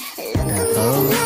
Oh.